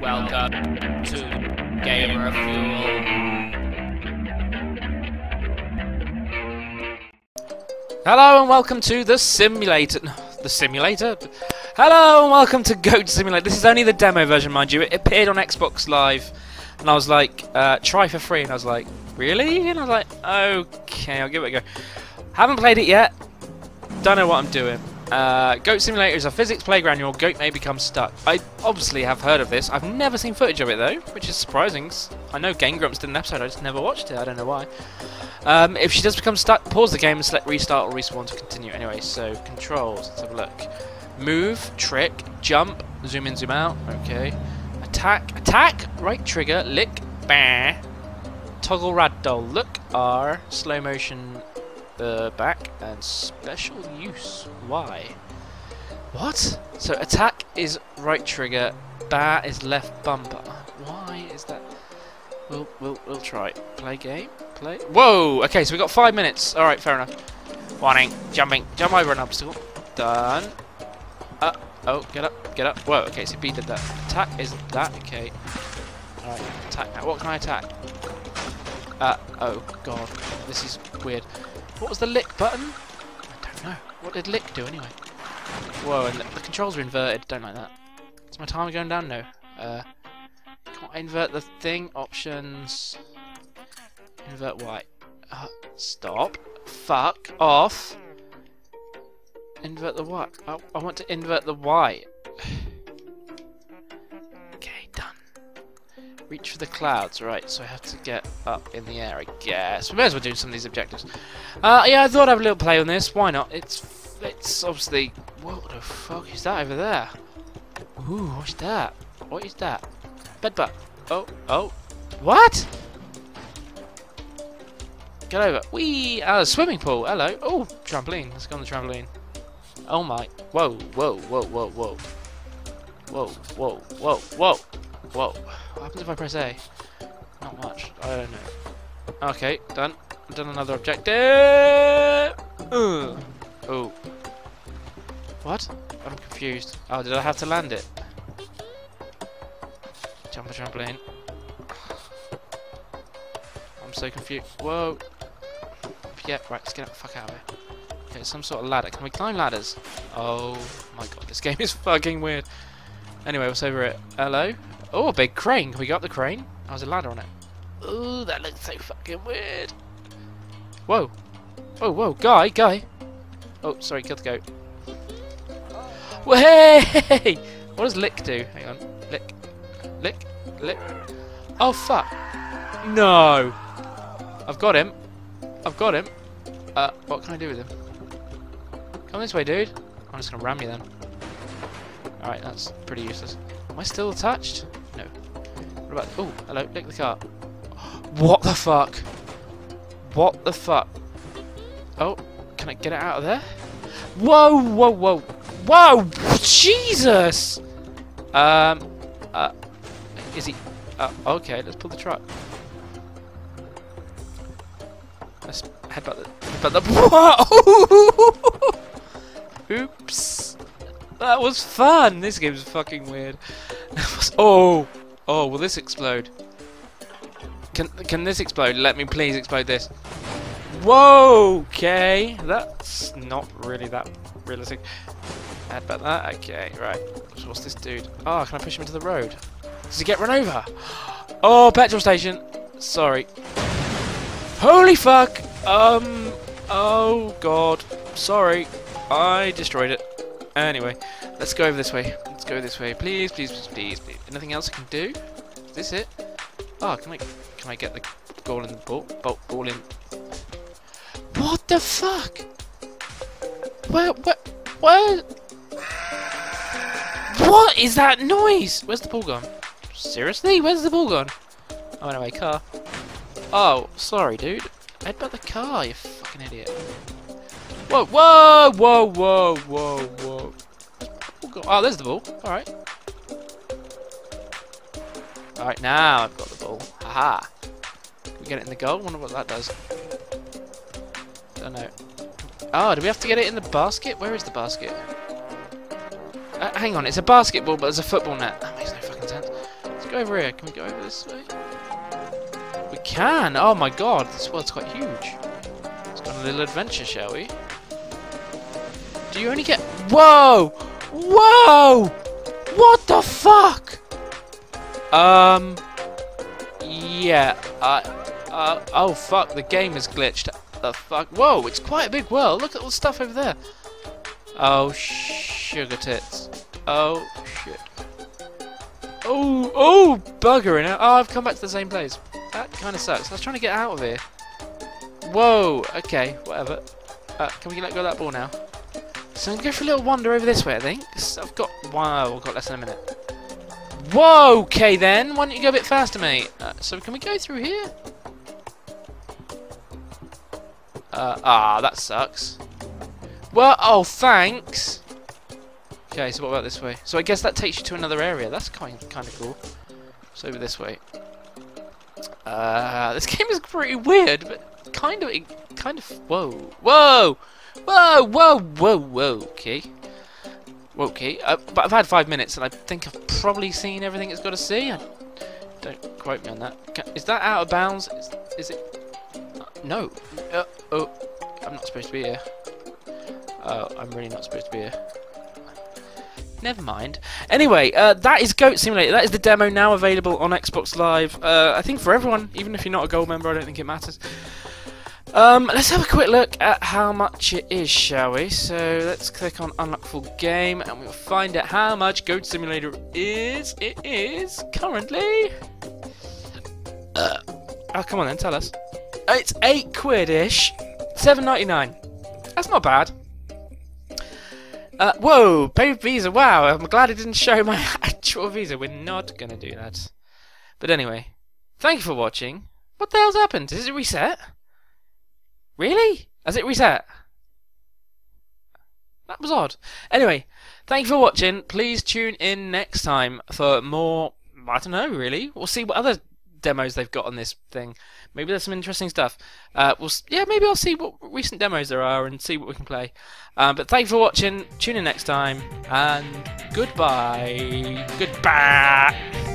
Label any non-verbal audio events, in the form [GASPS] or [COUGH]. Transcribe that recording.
Welcome to GamerFuel. Hello and welcome to the simulator. The simulator? Hello and welcome to Goat Simulator. This is only the demo version, mind you. It appeared on Xbox Live, and I was like, uh, try for free, and I was like, really? And I was like, okay, I'll give it a go. Haven't played it yet. Don't know what I'm doing. Uh, Goat Simulator is a physics playground. Your goat may become stuck. I obviously have heard of this. I've never seen footage of it though, which is surprising. I know Game Grumps did an episode. I just never watched it. I don't know why. Um, if she does become stuck, pause the game and select restart or respawn to continue. Anyway, so controls. Let's have a look. Move, trick, jump, zoom in, zoom out. Okay. Attack, attack, right trigger, lick, bah. Toggle ragdoll, look, R, slow motion, uh, back, and special use, Why? What? So attack is right trigger, bar is left bumper. Why is that? We'll we'll we'll try. Play game. Play. Whoa. Okay, so we got five minutes. All right, fair enough. Warning. Jumping. Jump over an obstacle. Done. Uh. Oh, get up. Get up. Whoa. Okay, so B did that. Attack is that. Okay. All right. Attack. Now, what can I attack? Uh. Oh God. This is weird. What was the lick button? I don't know. What did lick do anyway? Whoa, and the, the controls are inverted. Don't like that. Is my timer going down? No. Uh, can't I invert the thing? Options. Invert white. Uh, stop. Fuck off. Invert the what? I, I want to invert the white. Reach for the clouds. Right, so I have to get up in the air, I guess. We may as well do some of these objectives. Uh, yeah, I thought I'd have a little play on this. Why not? It's it's obviously... What the fuck is that over there? Ooh, what's that? What is that? Bed butt. Oh, oh. What? Get over. Wee! Ah, swimming pool. Hello. Oh, trampoline. Let's go on the trampoline. Oh my. Whoa, whoa, whoa, whoa, whoa. Whoa, whoa, whoa, whoa. Whoa. What happens if I press A? Not much. I don't know. Okay, done. Done another objective. Oh. What? I'm confused. Oh, did I have to land it? Jump a trampoline. I'm so confused. Whoa. Yeah, right, let's get the fuck out of here. Okay, some sort of ladder. Can we climb ladders? Oh my god, this [LAUGHS] game is fucking weird. Anyway, what's over it? Hello? Oh, a big crane. Can we go up the crane? Oh, there's a ladder on it. Ooh, that looks so fucking weird. Whoa. Whoa, whoa, guy, guy. Oh, sorry, killed the goat. Way! What does lick do? Hang on. Lick. Lick. Lick. Oh, fuck. No. I've got him. I've got him. Uh, what can I do with him? Come this way, dude. I'm just gonna ram you then. Alright, that's pretty useless. Am I still attached? What about... Oh, hello. Lick the car. What the fuck? What the fuck? Oh, can I get it out of there? Whoa, whoa, whoa. Whoa! Jesus! Um, uh, is he... Uh, okay, let's pull the truck. Let's headbutt the... Headbutt the... [LAUGHS] Whoa! Oops. That was fun! This game's fucking weird. [LAUGHS] oh! Oh, will this explode? Can, can this explode? Let me please explode this. Whoa! Okay, that's not really that realistic. Add about that. Okay, right. So what's this dude? Oh, can I push him into the road? Does he get run over? [GASPS] Oh, petrol station. Sorry. Holy fuck! Um. Oh god. Sorry. I destroyed it. Anyway, let's go over this way. Go this way. Please, please, please, please, please. Anything else I can do? Is this it? Oh, can I can I get the ball in the ball? Ball, ball in. What the fuck? Where, where, where? What is that noise? Where's the ball gone? Seriously? Where's the ball gone? Oh, anyway, car. Oh, sorry, dude. Headbutt the car, you fucking idiot. Whoa, whoa, whoa, whoa, whoa, whoa. Oh, there's the ball. Alright. Alright, now I've got the ball. Haha. We get it in the goal? wonder what that does. Don't know. Oh, do we have to get it in the basket? Where is the basket? Uh, hang on, it's a basketball, but there's a football net. That makes no fucking sense. Let's go over here. Can we go over this way? We can! Oh my god, this world's quite huge. Let's go on a little adventure, shall we? Do you only get... Whoa! Whoa! What the fuck? Um... Yeah, I... Uh, oh fuck, the game is glitched. The fuck? Whoa, it's quite a big world. Look at all the stuff over there. Oh, sugar tits. Oh, shit. Oh, oh, bugger in it. Oh, I've come back to the same place. That kind of sucks. I was trying to get out of here. Whoa, okay, whatever. Uh, can we let go of that ball now? So I'm going to go for a little wander over this way, I think. I've got... Wow, I've got less than a minute. Whoa, okay then. Why don't you go a bit faster, mate? Uh, so can we go through here? Uh, ah, that sucks. Well, oh, thanks. Okay, so what about this way? So I guess that takes you to another area. That's kind kind of cool. So over this way. Uh, this [LAUGHS] game is pretty weird, but kind of, kind of. Whoa, whoa, whoa, whoa, whoa, whoa. Okay. Okay, uh, but I've had five minutes, and I think I've probably seen everything it's got to see. I, don't quote me on that. Is that out of bounds? Is, is it? Uh, no. Uh, oh, I'm not supposed to be here. Oh, I'm really not supposed to be here. Never mind. Anyway, uh, that is Goat Simulator. That is the demo now available on Xbox Live. Uh, I think for everyone, even if you're not a gold member, I don't think it matters. Um, let's have a quick look at how much it is, shall we? So let's click on Unlock Full Game and we'll find out how much Goat Simulator is. It is currently... Uh, oh, come on then, tell us. It's 8 quid-ish. 7.99. That's not bad. Uh, whoa, pay visa. Wow, I'm glad it didn't show my [LAUGHS] actual visa. We're not going to do that. But anyway, thank you for watching. What the hell's happened? Does it reset? Really? Has it reset? That was odd. Anyway, thank you for watching. Please tune in next time for more. I don't know, really. We'll see what other demos they've got on this thing. Maybe there's some interesting stuff. Uh, we'll yeah, maybe I'll see what recent demos there are and see what we can play. Um, but thanks for watching. Tune in next time and goodbye. Goodbye.